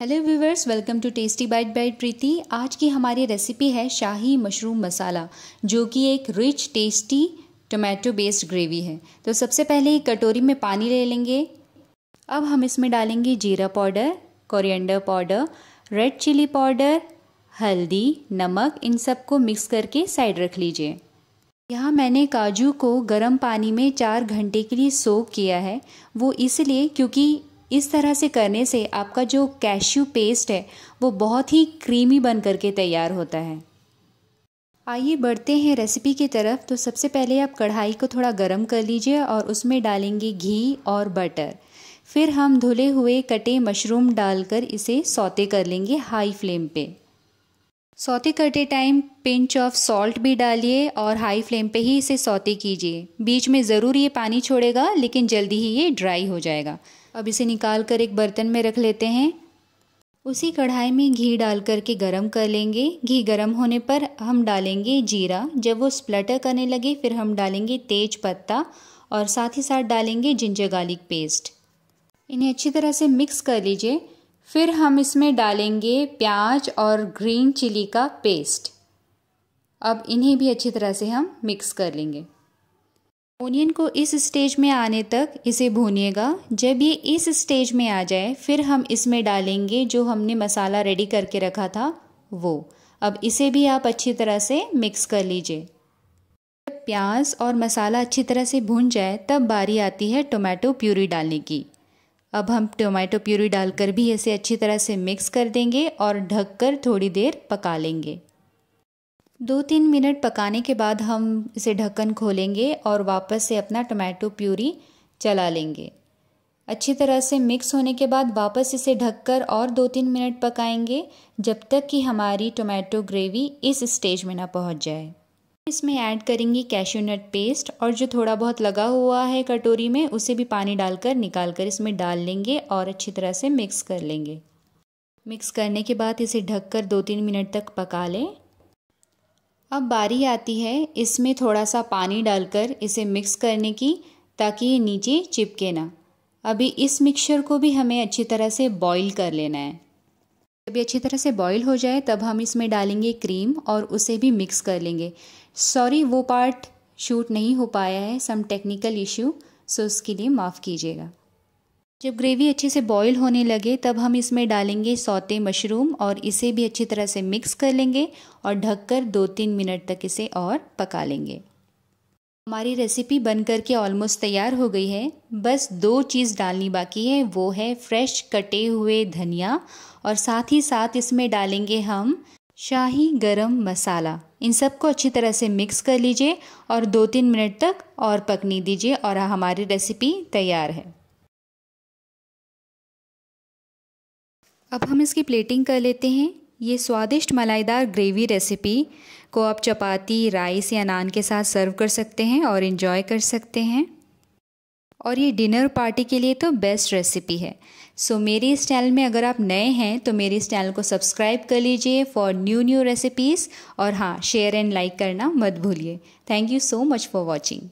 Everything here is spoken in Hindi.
Hello viewers welcome to tasty bite bite Preeti आज की हमारी रेसिपी है शाही मशरूम मसाला, जो कि एक rich tasty tomato based gravy है। तो सबसे पहले एक कटोरी में पानी ले लेंगे। अब हम इसमें डालेंगे जीरा powder coriander powder red chilli powder, हल्दी, नमक, इन सबको मिक्स करके साइड रख लीजिए। यहाँ मैंने काजू को गर्म पानी में चार घंटे के लिए सोक किया है। वो इसलिए क्योंकि इस तरह से करने से आपका जो कैश्यू पेस्ट है, वो बहुत ही क्रीमी बन करके तैयार होता है। आइए बढ़ते हैं रेसिपी की तरफ़। तो सबसे पहले आप कढ़ाई को थोड़ा गर्म कर लीजिए और उसमें डालेंगे घी और बटर फिर हम धुले हुए कटे मशरूम डालकर इसे सौते कर लेंगे हाई फ्लेम पे। सौते करते टाइम पिंच ऑफ़ सॉल्ट भी डालिए और हाई फ्लेम पे ही इसे सौते कीजिए। बीच में ज़रूर ये पानी छोड़ेगा, लेकिन जल्दी ही ये ड्राई हो जाएगा। अब इसे निकाल कर एक बर्तन में रख लेते हैं। उसी कढ़ाई में घी डाल करके गरम कर लेंगे। घी गरम होने पर हम डालेंगे जीरा। जब वो स्प्लटर करने लगे, फिर हम डालेंगे तेज पत्ता और साथ ही साथ डालेंगे जिंजर गार्लिक पेस्ट इन्हें अच्छी तरह से मिक्स कर लीजिए। फिर हम इसमें डालेंगे प्याज और ग्रीन चिली का पेस्ट। अब इन्हें भी अच्छी तरह से हम मिक्स कर लेंगे। ओनियन को इस स्टेज में आने तक इसे भूनिएगा। जब ये इस स्टेज में आ जाए, फिर हम इसमें डालेंगे जो हमने मसाला रेडी करके रखा था, वो। अब इसे भी आप अच्छी तरह से मिक्स कर लीजिए। जब प्याज और मसाला अच्छी तरह से भून जाए, तब बारी आती है टोमेटो प्यूरी डालने की। अब हम टोमेटो प्यूरी डालकर भी इसे अच्छी तरह से मिक्स कर देंगे और ढककर थोड़ी देर पका लेंगे। दो तीन मिनट पकाने के बाद हम इसे ढक्कन खोलेंगे और वापस से अपना टोमेटो प्यूरी चला लेंगे। अच्छी तरह से मिक्स होने के बाद वापस इसे ढककर और दो तीन मिनट पकाएँगे, जब तक कि हमारी टोमेटो ग्रेवी इस स्टेज में ना पहुँच जाए। इसमें ऐड करेंगी कैश्यू नट पेस्ट और जो थोड़ा बहुत लगा हुआ है कटोरी में, उसे भी पानी डालकर निकाल कर इसमें डाल लेंगे और अच्छी तरह से मिक्स कर लेंगे। मिक्स करने के बाद इसे ढककर दो तीन मिनट तक पका लें। अब बारी आती है इसमें थोड़ा सा पानी डालकर इसे मिक्स करने की, ताकि ये नीचे चिपके ना। अभी इस मिक्सचर को भी हमें अच्छी तरह से बॉईल कर लेना है। जब ये अच्छी तरह से बॉईल हो जाए, तब हम इसमें डालेंगे क्रीम और उसे भी मिक्स कर लेंगे। सॉरी वो पार्ट शूट नहीं हो पाया है। सम टेक्निकल इश्यू सो उसके लिए माफ़ कीजिएगा। जब ग्रेवी अच्छे से बॉईल होने लगे, तब हम इसमें डालेंगे सौते मशरूम और इसे भी अच्छी तरह से मिक्स कर लेंगे और ढककर दो तीन मिनट तक इसे और पका लेंगे। हमारी रेसिपी बन कर के ऑलमोस्ट तैयार हो गई है। बस दो चीज़ डालनी बाकी है, वो है फ्रेश कटे हुए धनिया और साथ ही साथ इसमें डालेंगे हम शाही गरम मसाला। इन सबको अच्छी तरह से मिक्स कर लीजिए और दो तीन मिनट तक और पकने दीजिए और हमारी रेसिपी तैयार है। अब हम इसकी प्लेटिंग कर लेते हैं। ये स्वादिष्ट मलाईदार ग्रेवी रेसिपी को आप चपाती राइस या नान के साथ सर्व कर सकते हैं और इन्जॉय कर सकते हैं। और ये डिनर पार्टी के लिए तो बेस्ट रेसिपी है। सो so, मेरे इस चैनल में अगर आप नए हैं तो मेरे इस चैनल को सब्सक्राइब कर लीजिए फॉर न्यू न्यू रेसिपीज़ और हाँ शेयर एंड लाइक करना मत भूलिए। Thank you so much for watching